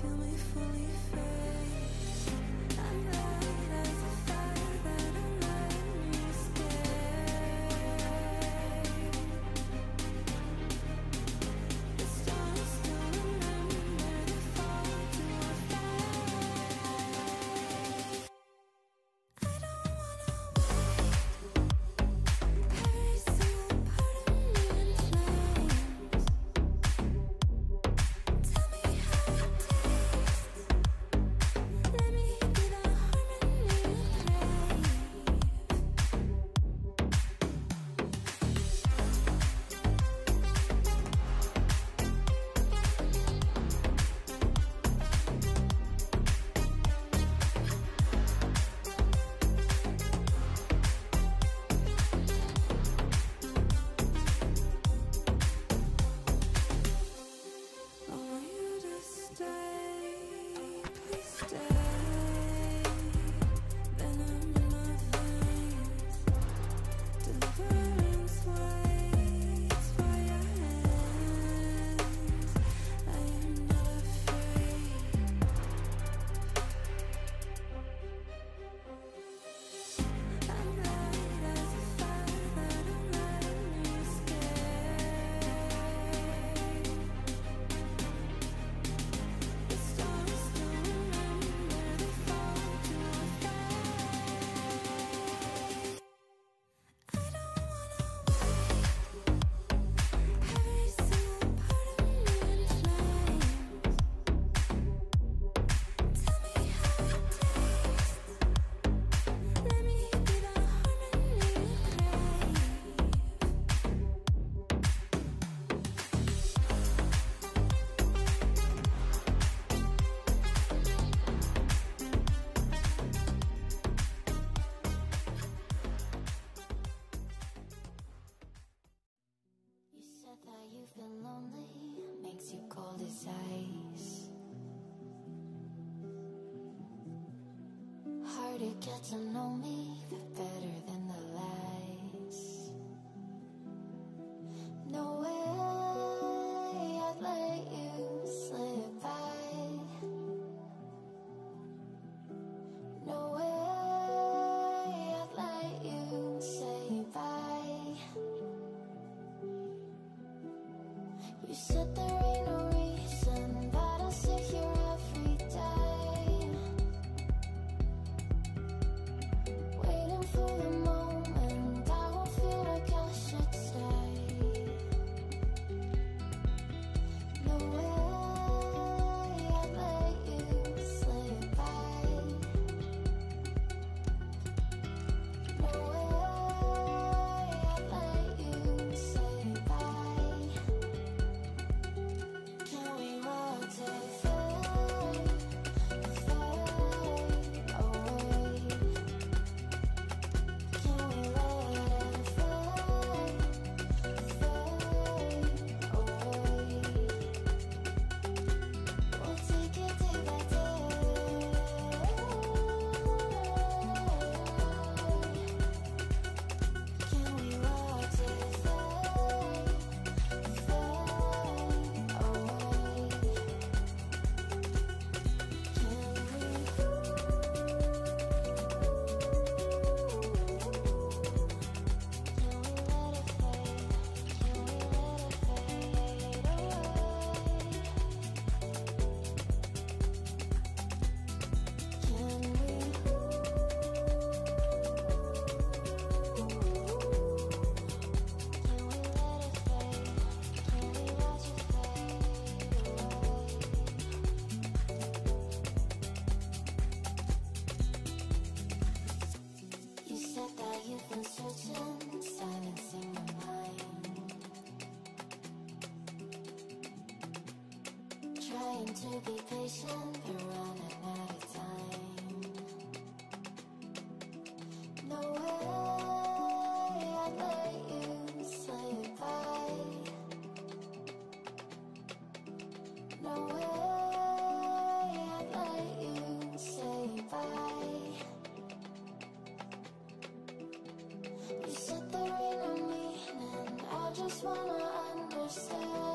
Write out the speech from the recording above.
Feel me fully felt precise. Harder get to know me the better. trying to be patient. You set the ain't on me, and I just wanna understand.